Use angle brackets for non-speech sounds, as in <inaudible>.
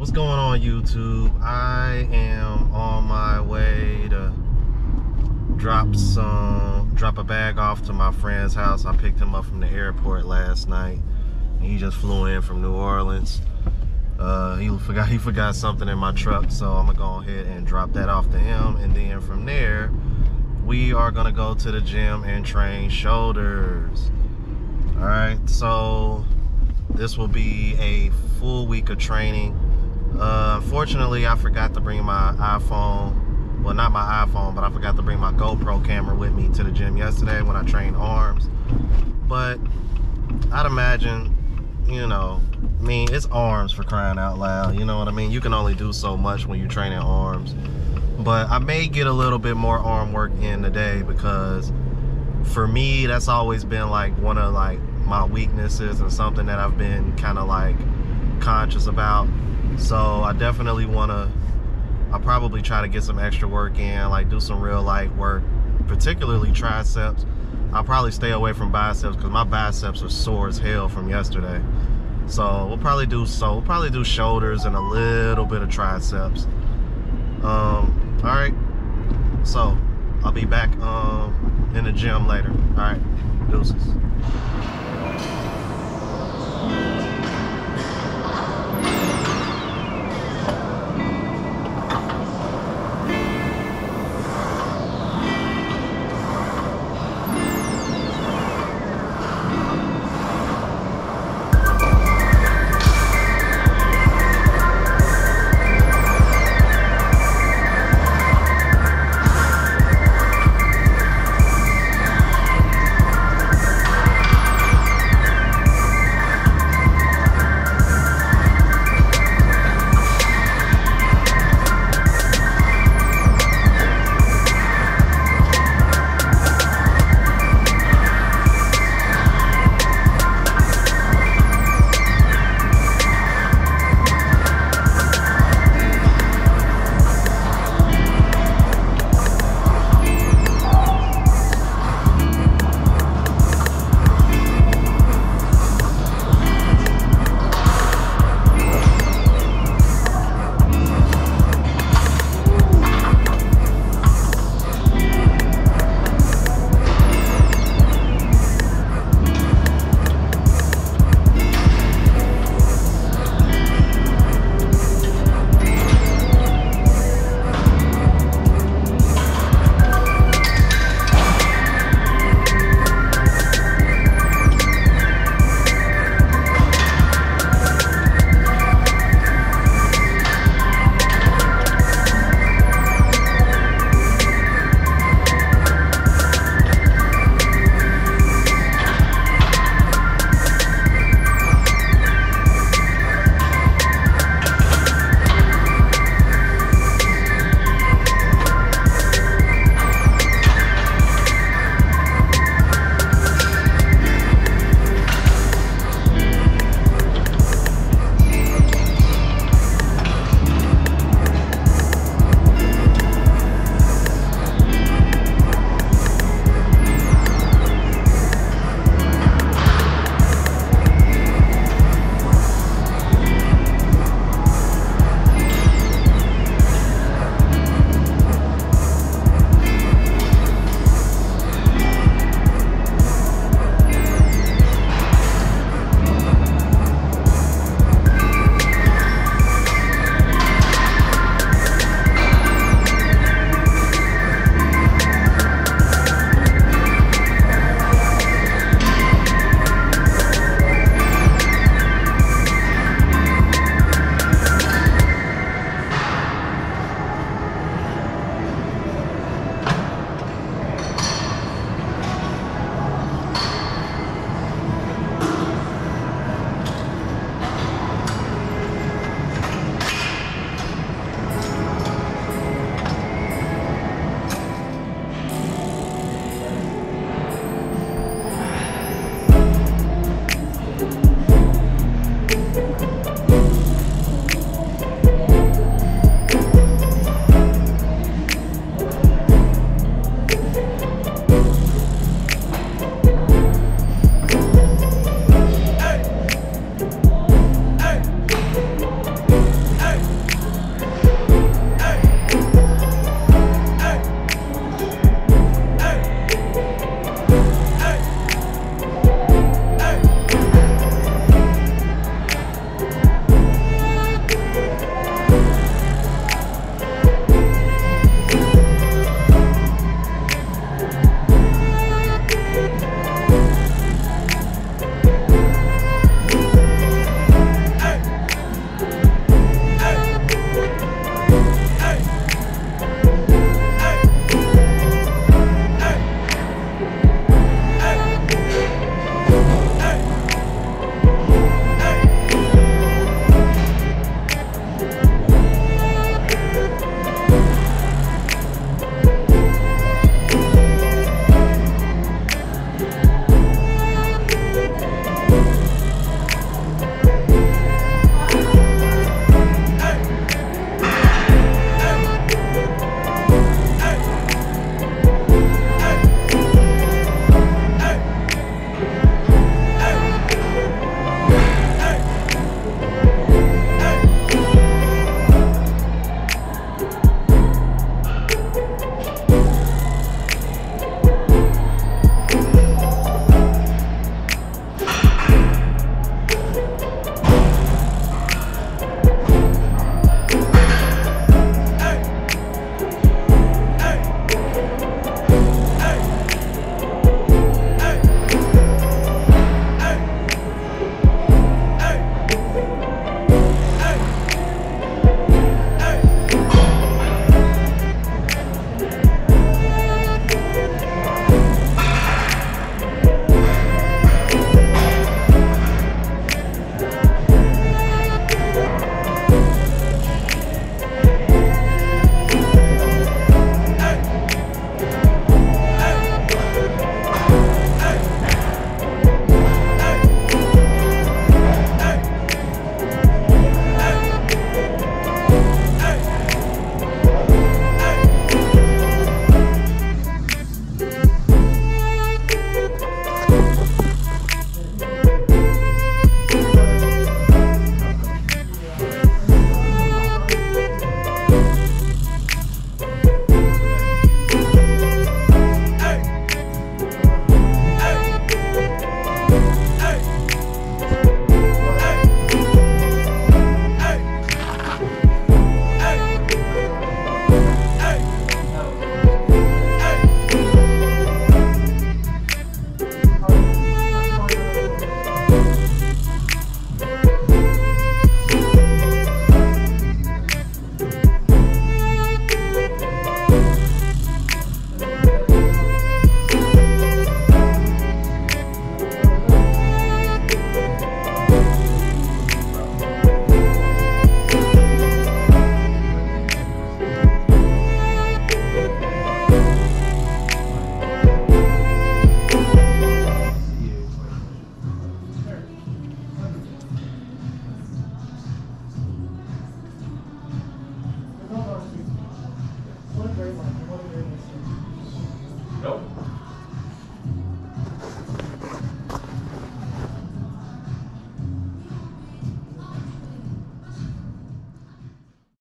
What's going on YouTube? I am on my way to drop some drop a bag off to my friend's house. I picked him up from the airport last night. He just flew in from New Orleans. Uh, he forgot <laughs> he forgot something in my truck, so I'm gonna go ahead and drop that off to him. And then from there, we are gonna go to the gym and train shoulders. All right, so this will be a full week of training. Uh, unfortunately, I forgot to bring my iPhone. Well, not my iPhone, but I forgot to bring my GoPro camera with me to the gym yesterday when I trained arms. But I'd imagine, you know, I mean, it's arms for crying out loud. You know what I mean? You can only do so much when you're training arms. But I may get a little bit more arm work in today because for me, that's always been like one of like my weaknesses and something that I've been kind of like conscious about. So I definitely want to, I'll probably try to get some extra work in, like do some real light work, particularly triceps. I'll probably stay away from biceps because my biceps are sore as hell from yesterday. So we'll probably do so. We'll probably do shoulders and a little bit of triceps. Um, all right. So I'll be back um, in the gym later. All right. Deuces.